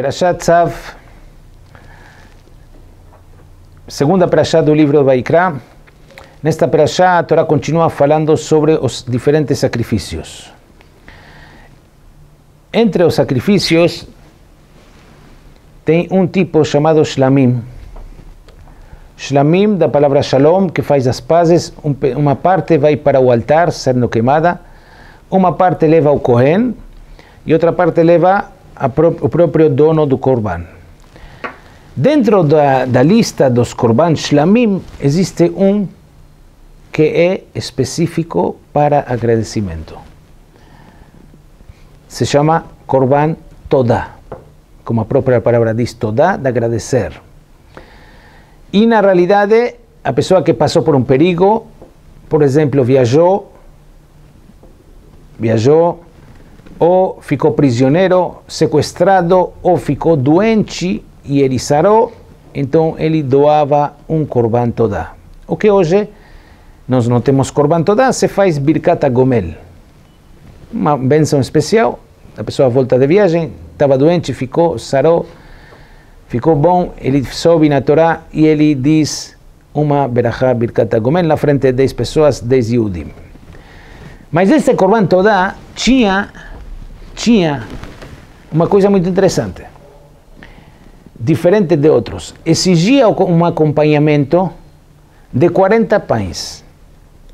Perashat Tzav, segunda Perashat do livro de Vaikra. Nesta Perashat, a Torá continua falando sobre os diferentes sacrifícios. Entre os sacrifícios, tem um tipo chamado Shlamim. Shlamim, da palavra Shalom, que faz as pazes, uma parte vai para o altar, sendo queimada, uma parte leva ao Kohen e outra parte leva o próprio dono do Korban. Dentro da, da lista dos Korban Shlamim, existe um que é específico para agradecimento. Se chama Korban Todah, como a própria palavra diz, Todah, de agradecer. E na realidade, a pessoa que passou por um perigo, por exemplo, viajou, viajou, ou ficou prisioneiro, sequestrado, ou ficou doente e ele sarou, então ele doava um korban toda. O que hoje nós não temos korban toda, se faz birkat gomel. Uma benção especial, a pessoa volta de viagem, estava doente, ficou, sarou, ficou bom, ele sobe na Torá e ele diz uma berachá birkat gomel na frente de 10 pessoas, 10 Yudim. Mas esse korban toda tinha tinha uma coisa muito interessante. Diferente de outros, exigia um acompanhamento de 40 pães.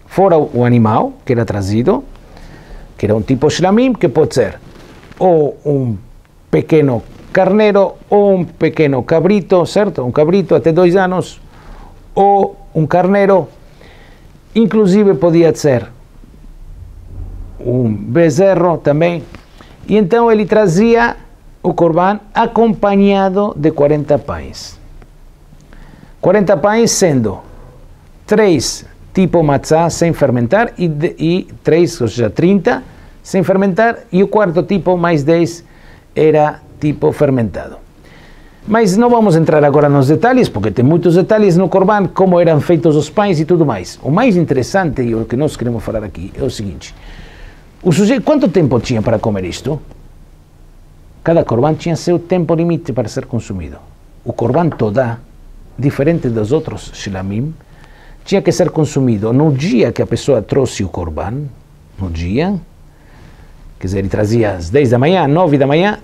Fora o animal que era trazido, que era um tipo shlamim, que pode ser ou um pequeno carneiro ou um pequeno cabrito, certo? Um cabrito até dois anos, ou um carneiro, inclusive podia ser um bezerro também, e então ele trazia o corban acompanhado de 40 pães. 40 pães sendo 3 tipo matzá sem fermentar e, e 3, ou seja, 30 sem fermentar e o quarto tipo, mais 10, era tipo fermentado. Mas não vamos entrar agora nos detalhes, porque tem muitos detalhes no Corban, como eram feitos os pães e tudo mais. O mais interessante e o que nós queremos falar aqui é o seguinte: o sujeito, quanto tempo tinha para comer isto? Cada corban tinha seu tempo limite para ser consumido. O corban toda, diferente dos outros shilamim, tinha que ser consumido no dia que a pessoa trouxe o corban, no dia, quer dizer, ele trazia às 10 da manhã, 9 da manhã,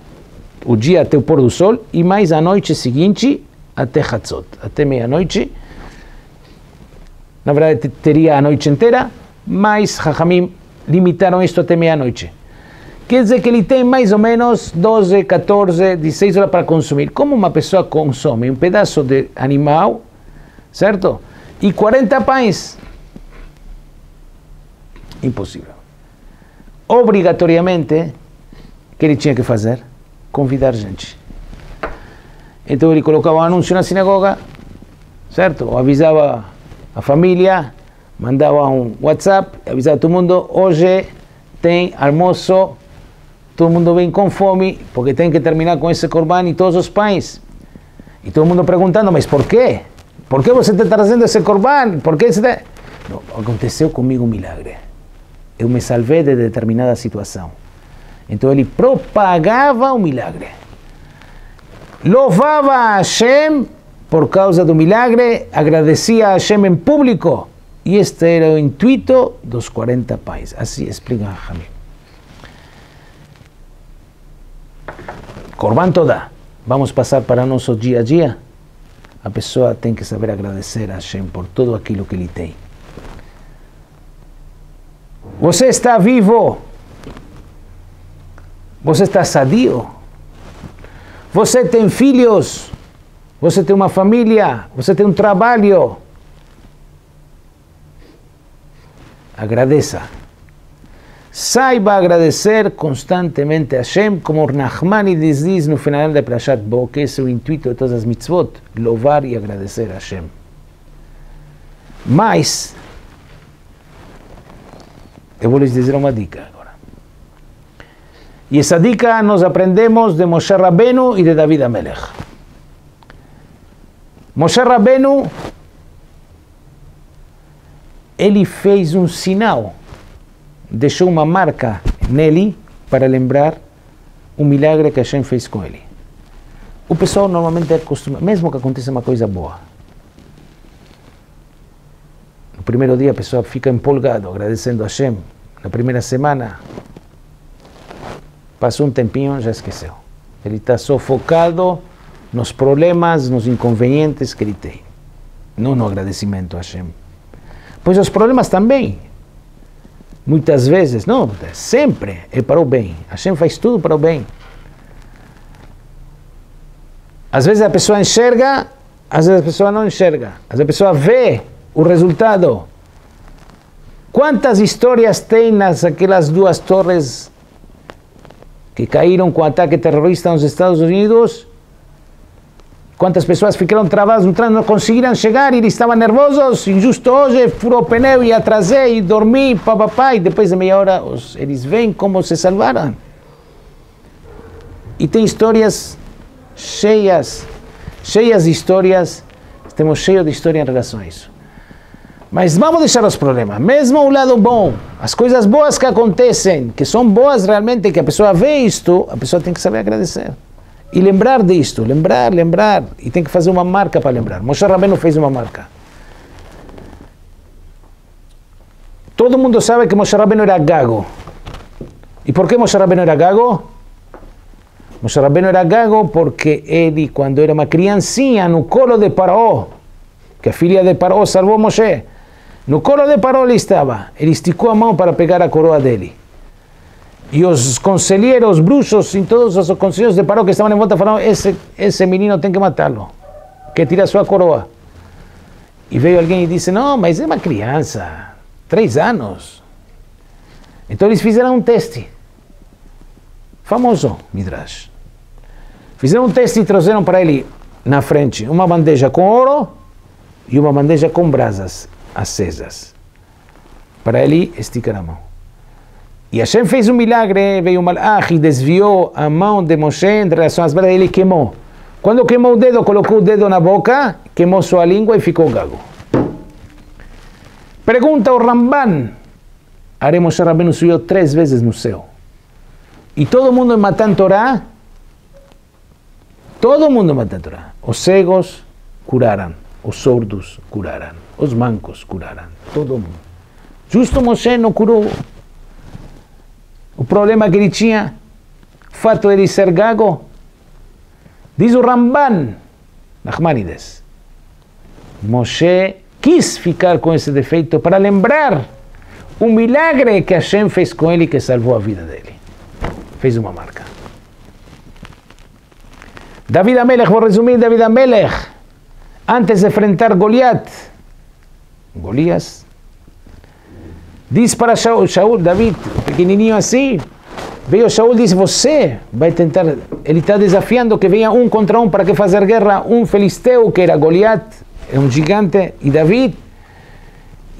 o dia até o pôr do sol, e mais a noite seguinte até Hatzot, até meia-noite. Na verdade, teria a noite inteira, mas Hachamim limitaram isto até meia-noite. Quer dizer que ele tem mais ou menos 12, 14, 16 horas para consumir. Como uma pessoa consome um pedaço de animal, certo? E 40 pães. Impossível. Obrigatoriamente, o que ele tinha que fazer? Convidar gente. Então ele colocava um anúncio na sinagoga, certo? Ou avisava a família, mandava um WhatsApp, avisava todo mundo, hoje tem almoço, todo mundo vem com fome, porque tem que terminar com esse corban e todos os pães. E todo mundo perguntando, mas por quê? Por que você está trazendo esse corban? Por que está... Não, aconteceu comigo um milagre. Eu me salvei de determinada situação. Então ele propagava o milagre. Louvava a Hashem por causa do milagre, agradecia a Hashem em público e este era o intuito dos 40 pais. Assim explica Jamil. Corban toda. Vamos passar para nosso dia a dia. A pessoa tem que saber agradecer a Hashem por tudo aquilo que ele tem. Você está vivo. Você está sadio. Você tem filhos. Você tem uma família. Você tem um trabalho. Agradeça. Saiba agradecer constantemente a Hashem, como Nachmanides diz no final da Prashat Bo, que esse é o intuito de todas as mitzvot, louvar e agradecer a Hashem. Mas, eu vou lhes dizer uma dica agora. E essa dica nós aprendemos de Moshe Rabbeinu e de David Amelech. Moshe Rabbeinu ele fez um sinal, deixou uma marca nele para lembrar o milagre que Hashem fez com ele. O pessoal normalmente é acostumado, mesmo que aconteça uma coisa boa. No primeiro dia a pessoa fica empolgado, agradecendo a Hashem. Na primeira semana, passou um tempinho, já esqueceu. Ele está só focado nos problemas, nos inconvenientes que ele tem. Não no agradecimento a Hashem. Pois os problemas também. Muitas vezes, não, sempre é para o bem. Hashem faz tudo para o bem. Às vezes a pessoa enxerga, às vezes a pessoa não enxerga. Às vezes a pessoa vê o resultado. Quantas histórias tem nas aquelas duas torres que caíram com o ataque terrorista nos Estados Unidos? Quantas pessoas ficaram travadas no trânsito, não conseguiram chegar eles estavam nervosos, e justo hoje furou o pneu e atrasei e dormi, papapá, e depois de meia hora eles veem como se salvaram. E tem histórias cheias, cheias de histórias, estamos cheios de história em relação a isso. Mas vamos deixar os problemas, mesmo o lado bom, as coisas boas que acontecem, que são boas realmente, que a pessoa vê isto, a pessoa tem que saber agradecer. E lembrar disto, lembrar, lembrar, e tem que fazer uma marca para lembrar. Moshe Rabbeinu fez uma marca. Todo mundo sabe que Moshe Rabbeinu era gago. E por que Moshe Rabbeinu era gago? Moshe Rabbeinu era gago porque ele, quando era uma criancinha, no colo de Paró, que a filha de Paró salvou Moshe, no colo de Paró ele estava. Ele esticou a mão para pegar a coroa dele. E os conselheiros, bruxos e todos os conselheiros de Paró que estavam em volta falaram: esse, esse menino tem que matá-lo, que tira sua coroa. E veio alguém e disse: Não, mas é uma criança, três anos. Então eles fizeram um teste. Famoso, Midrash. Fizeram um teste e trouxeram para ele na frente uma bandeja com ouro e uma bandeja com brasas acesas. Para ele esticar a mão. E Hashem fez um milagre, veio um malach e desviou a mão de Moshe em relação às brasas ele queimou. Quando queimou o dedo, colocou o dedo na boca, queimou sua língua e ficou gago. Pergunta o Ramban. Are Moshe Rabbeinu subiu três vezes no céu. E todo mundo em Matan Torah, todo mundo em Matan Torah. Os cegos curaram, os sordos curaram, os mancos curaram, todo mundo. Justo Moshe não curou. O problema que ele tinha, o fato de ele ser gago, diz o Ramban, Nachmanides, Moshe quis ficar com esse defeito para lembrar o milagre que Hashem fez com ele que salvou a vida dele. Fez uma marca. David Amelech, vou resumir David Amelech, antes de enfrentar Goliat, Golias, diz para Shaul, Shaul, David, pequenininho assim, veio Shaul e disse, você vai tentar, ele está desafiando que venha um contra um para que fazer guerra, um filisteu que era Goliat, é um gigante, e David,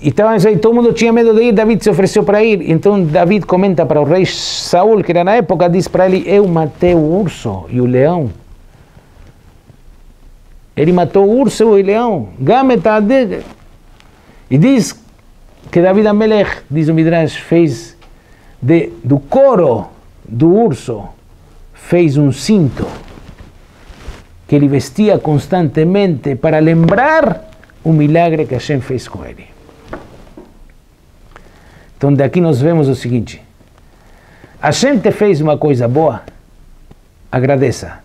e estavam aí, todo mundo tinha medo de ir, David se ofereceu para ir, então David comenta para o rei Saul, que era na época, diz para ele, eu matei o urso e o leão, ele matou o urso e o leão, Gametade, e diz que David Amelech, diz o Midrash, fez de, do couro do urso, fez um cinto que ele vestia constantemente para lembrar o milagre que Hashem fez com ele. Então daqui nós vemos o seguinte, Hashem te fez uma coisa boa, agradeça.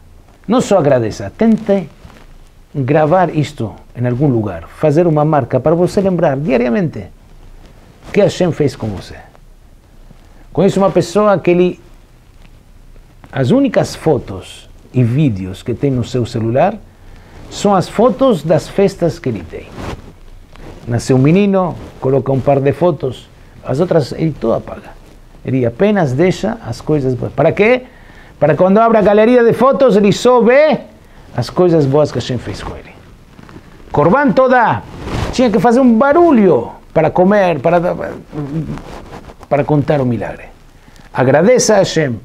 Não só agradeça, tente gravar isto em algum lugar, fazer uma marca para você lembrar diariamente que Hashem fez com você. Conheço uma pessoa que ele, as únicas fotos e vídeos que tem no seu celular são as fotos das festas que ele tem. Nasceu um menino, coloca um par de fotos, as outras ele todo apaga. Ele apenas deixa as coisas boas. Para quê? Para quando abra a galeria de fotos, ele só vê as coisas boas que Hashem fez com ele. Corban toda tinha que fazer um barulho para comer, para, para contar o milagre. Agradeça a Hashem.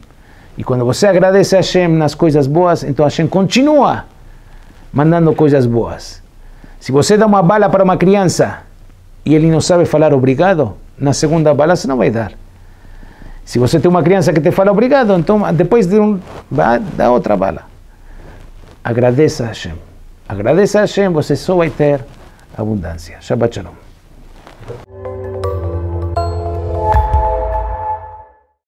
E quando você agradece a Hashem nas coisas boas, então Hashem continua mandando coisas boas. Se você dá uma bala para uma criança e ele não sabe falar obrigado, na segunda bala você não vai dar. Se você tem uma criança que te fala obrigado, então depois de um, dar outra bala. agradeça a Hashem. Agradeça a Hashem, você só vai ter abundância. Shabbat Shalom. Thank you.